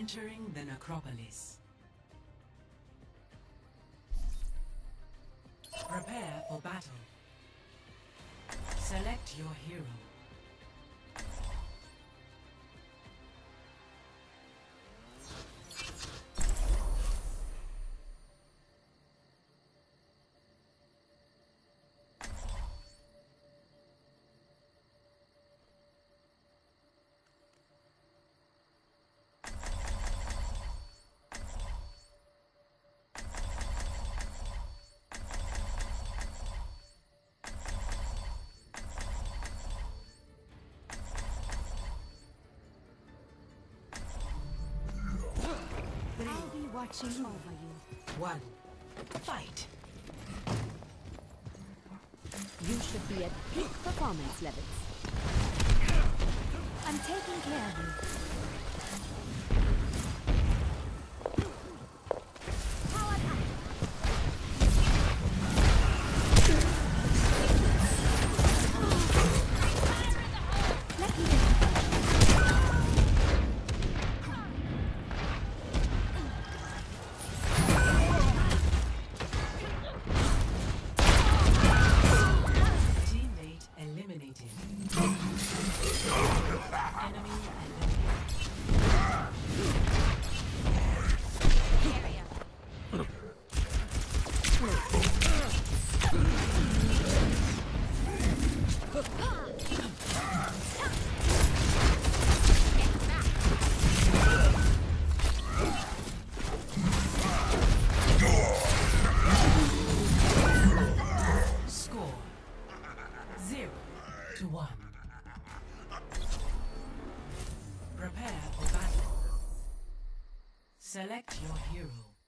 Entering the necropolis. Prepare for battle. Select your hero. Watching over you. One. Fight. You should be at peak performance levels. I'm taking care of you. Prepare for battle. Select your hero.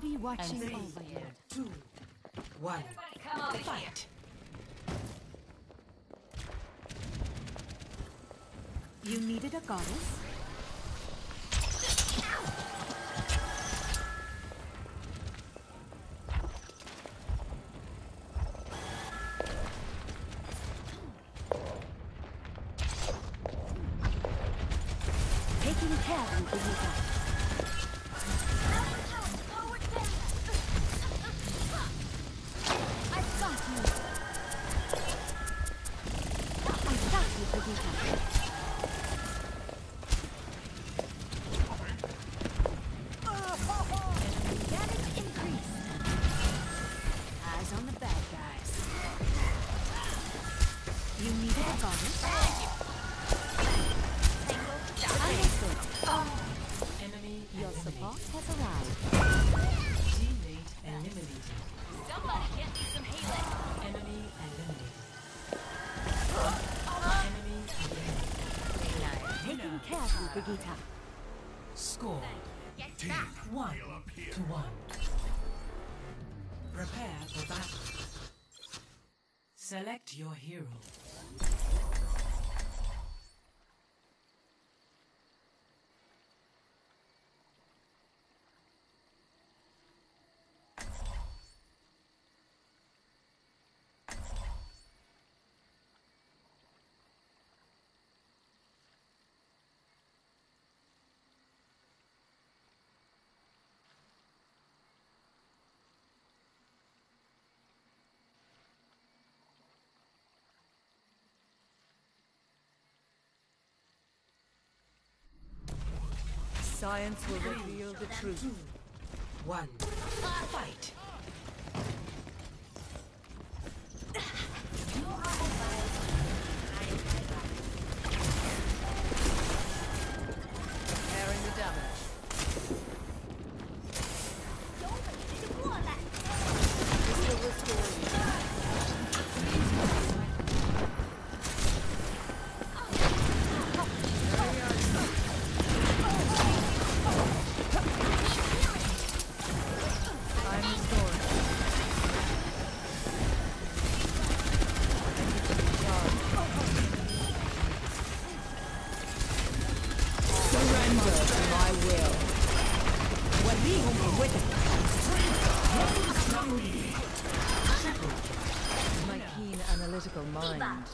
I'll be watching Three, over you. two, one. Fight. You needed a goddess? Taking care of you, support has arrived. Teammate eliminated. Somebody get me some healing. Enemy eliminated. Enemy eliminated. Taking care of you, Vegeta. Score Get back. one to one. Prepare for battle. Select your hero. Science will reveal the truth. One. Fight.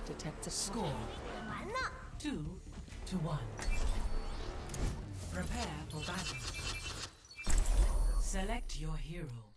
Detects a Score two to one. Prepare for battle. Select your hero.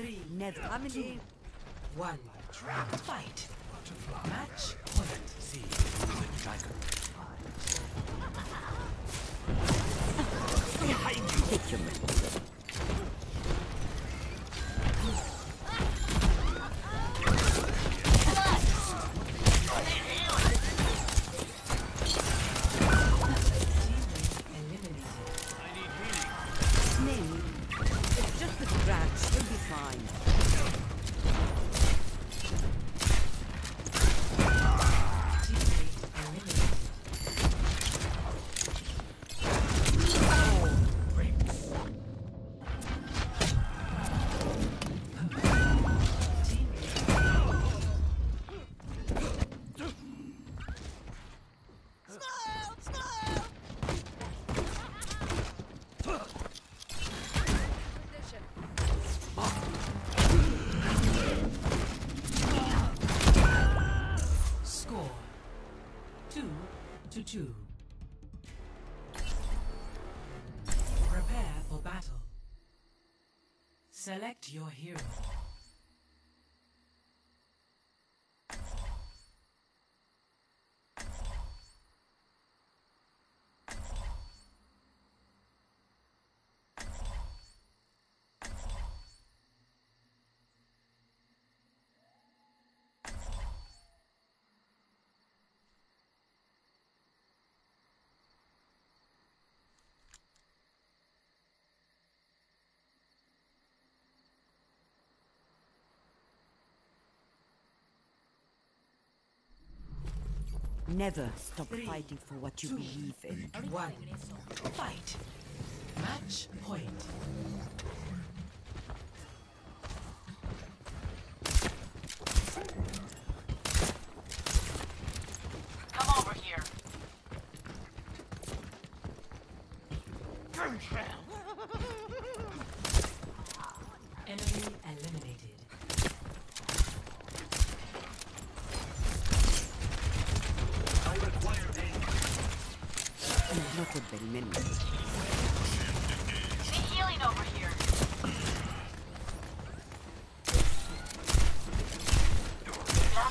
Three, Never. Family. one. Fight. Match point. Take your Select your hero. Never stop Three, fighting for what you two, believe in. One. Fight. Match point.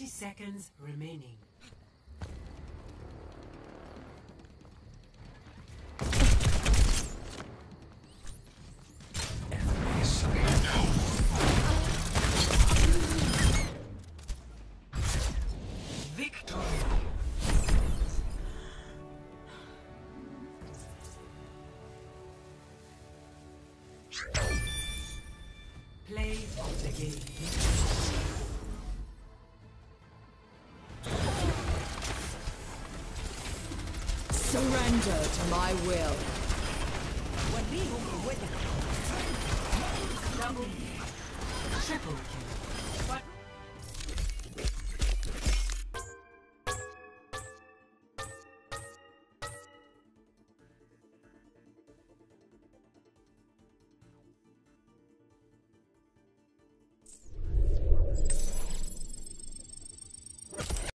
30 seconds remaining. Play of the game. Surrender to my will. Double. Triple.